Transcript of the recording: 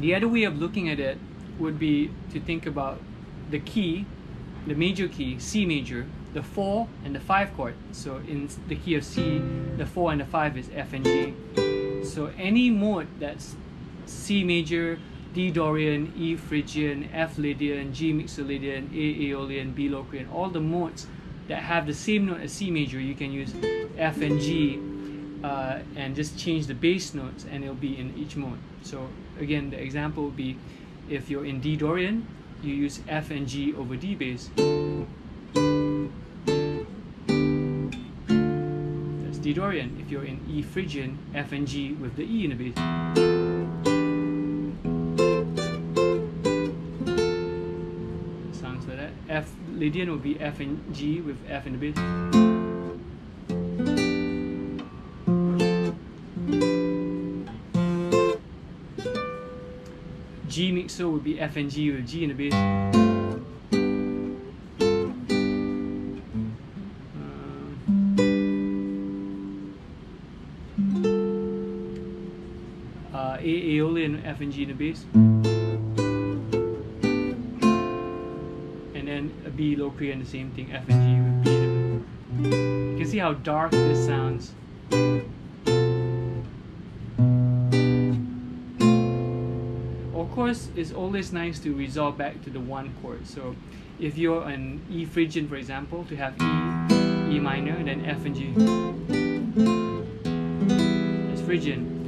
The other way of looking at it would be to think about the key, the major key, C major, the 4 and the 5 chord. So in the key of C, the 4 and the 5 is F and G. So any mode that's C major, D Dorian, E Phrygian, F Lydian, G Mixolydian, A Aeolian, B Locrian, all the modes that have the same note as C major, you can use F and G uh, and just change the bass notes and it'll be in each mode. So again, the example would be if you're in D Dorian, you use F and G over D bass. That's D Dorian. If you're in E Phrygian, F and G with the E in the bass. Sounds like that. F Lydian would be F and G with F in the bass. G mixo would be F and G with G in the bass. Uh, uh, A Aeolian F and G in the bass. And then a B Locrian the same thing, F and G with B in the bass. You can see how dark this sounds. Of course, it's always nice to resolve back to the one chord. So if you're an E Phrygian, for example, to have E, E minor, and then F and G. It's Phrygian.